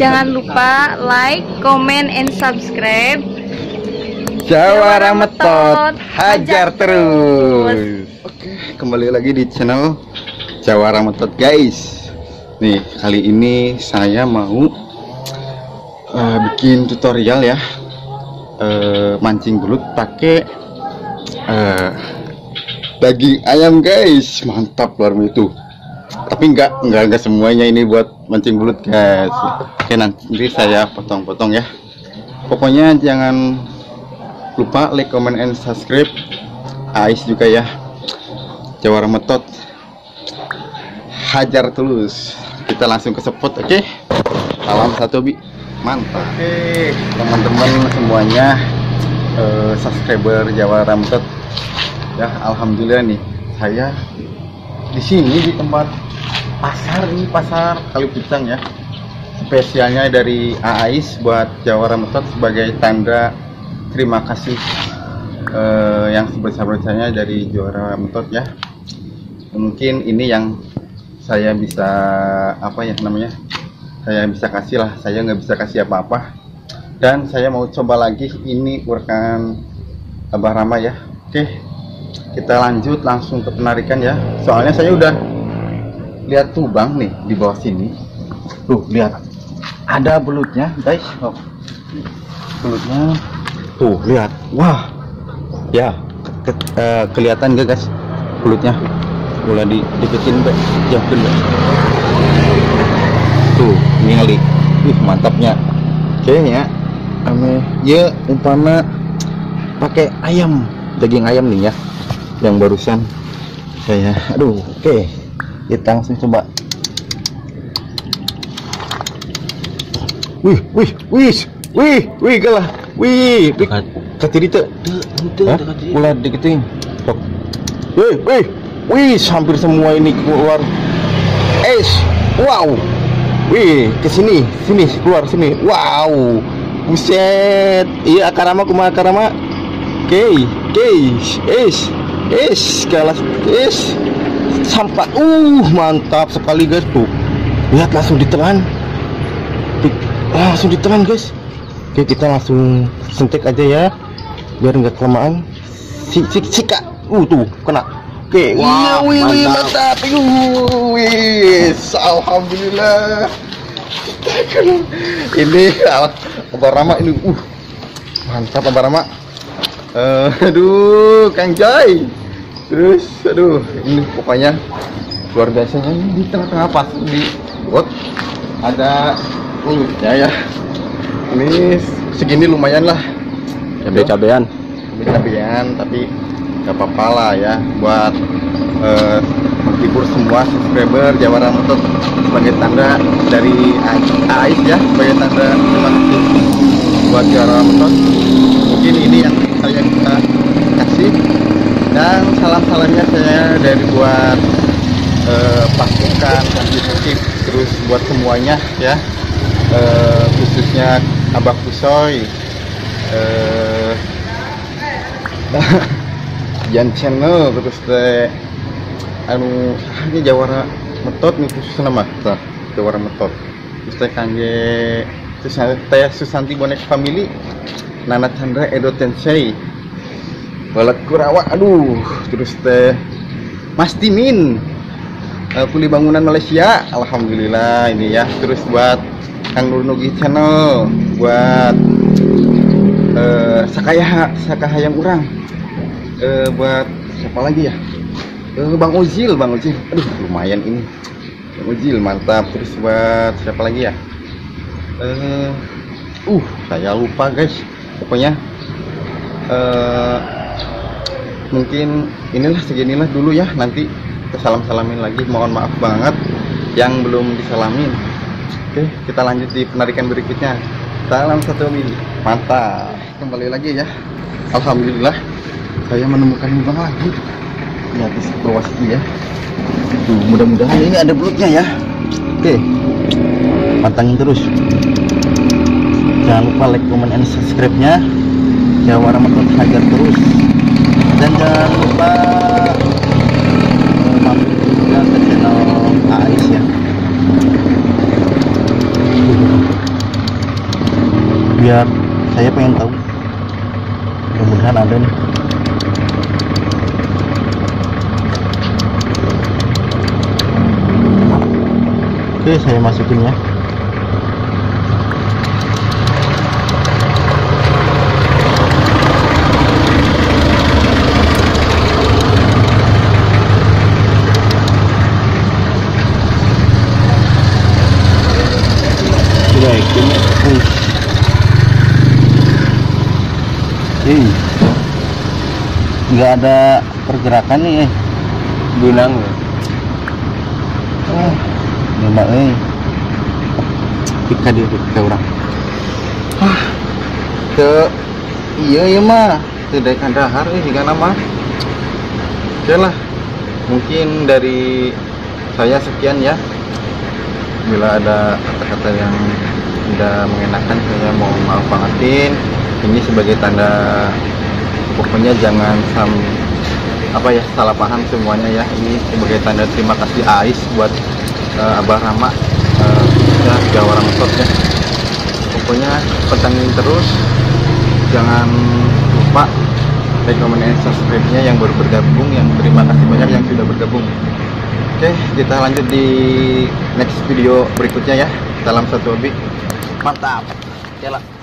Jangan lupa like, comment, and subscribe. Jawara Metot hajar terus. Oke, kembali lagi di channel Jawara Metot guys. Nih kali ini saya mau uh, bikin tutorial ya uh, mancing belut pakai uh, daging ayam guys. Mantap luar itu. Tapi enggak enggak enggak semuanya ini buat mancing belut guys. Oke nanti saya potong-potong ya. Pokoknya jangan lupa like, comment, and subscribe. Ais juga ya. Jawara Metot. Hajar tulus Kita langsung ke spot oke? Okay? Salam satu bi. Mantap. Oke. Okay, teman-teman semuanya uh, Subscriber Jawara Metot. Ya Alhamdulillah nih Saya di sini di tempat pasar ini pasar Kalipitang ya. Spesialnya dari Ais buat Jawara Metot sebagai tanda terima kasih uh, yang sebesar-besarnya dari juara metot ya. Mungkin ini yang saya bisa apa ya namanya saya bisa kasih lah. Saya nggak bisa kasih apa-apa. Dan saya mau coba lagi ini urekan Abah Rama ya. Oke kita lanjut langsung ke penarikan ya. Soalnya saya udah lihat tubang nih di bawah sini. Tuh lihat. Ada belutnya guys. Oh. belutnya. Tuh lihat. Wah. Ya ke, uh, kelihatan gak guys kulitnya mulai di be jauhin be tuh kali ih mantapnya. Oke ya. Ame. Ya umpama pakai ayam. Daging ayam nih ya yang barusan saya aduh oke okay. kita langsung coba wih wih wih wih wih galah Wih, dekat. Katiri tu. Mulai deketin. Wih, wih. Wih, hampir semua ini keluar. Es. Wow. Wih, ke sini, sini, keluar sini. Wow. Buset. Iya, akarama kuma akarama. Oke, oke. Es. Es, galas. Es. Sampai uh mantap sekali guys tuh. Lihat langsung ditelan. Langsung ditelan guys. Oke kita langsung sentik aja ya biar nggak kelamaan si si sika uh tuh kena oke wow, wih, wih, mantap uh, wih alhamdulillah ini Abah Rama ini uh mantap Abah Rama uh, aduh Kang Jai terus aduh ini pokoknya luar biasanya di tengah-tengah pas di bot. Ada mulutnya ya. Ini segini lumayan lah. Cabai cabean cabai cabean tapi gak apa-apa lah ya buat uh, menghibur semua subscriber Jawara Motor sebagai tanda dari AIS ya sebagai tanda terima kasih buat Jawara Motor. Mungkin ini yang saya bisa kasih. Dan salam-salamnya saya dari buat uh, pasukan musik terus buat semuanya ya. Uh, khususnya Abah Kusoy uh, Jan channel terus teh anu ini Jawara metot nih khusus nama Jawara metot. Terus teh kangge terus teh Susanti Bonek Family Nana Chandra Edo Tensei. Balak Kurawa aduh terus teh Mas Timin. Uh, Kuli Bangunan Malaysia Alhamdulillah ini ya. Terus buat Kang Nur Nugi channel buat uh, sakaya sakahayang orang uh, buat siapa lagi ya? Uh, Bang Ozil Bang Ozil aduh lumayan ini. Bang Ozil mantap. Terus buat siapa lagi ya? Uh, uh saya lupa guys pokoknya uh, mungkin inilah seginilah dulu ya nanti salam salamin lagi mohon maaf banget yang belum disalamin Oke, kita lanjut di penarikan berikutnya. Salam satu mili. Mantap. Kembali lagi ya. Alhamdulillah saya menemukan lubang lagi. Ya, di bawah sini ya. Mudah-mudahan ini ada belutnya ya. Oke. Pantangin terus. Jangan lupa like, comment, and subscribe-nya. Jawara Matot Hajar terus. Dan jangan lupa AIS ya biar saya pengen tahu mudah-mudahan ada nih oke saya masukin ya Cuekin uh. Ih. Nggak ada pergerakan nih eh. Gunang. Oh, nyoba eh. Pika dia pika orang. Ah, ke iya ya mah tidak kandahar eh jika nama. Oke lah, mungkin dari saya sekian ya. Bila ada kata-kata yang tidak mengenakan saya mau maaf bangetin. Ini sebagai tanda pokoknya jangan sam apa ya salah paham semuanya ya. Ini sebagai tanda terima kasih Ais buat eh, Abah Rama eh, ya Jawara Metot ya. Pokoknya pantengin terus. Jangan lupa and subscribe-nya yang baru bergabung yang terima kasih banyak yang sudah bergabung. Oke kita lanjut di next video berikutnya ya. Salam satu hobi mantap. Lah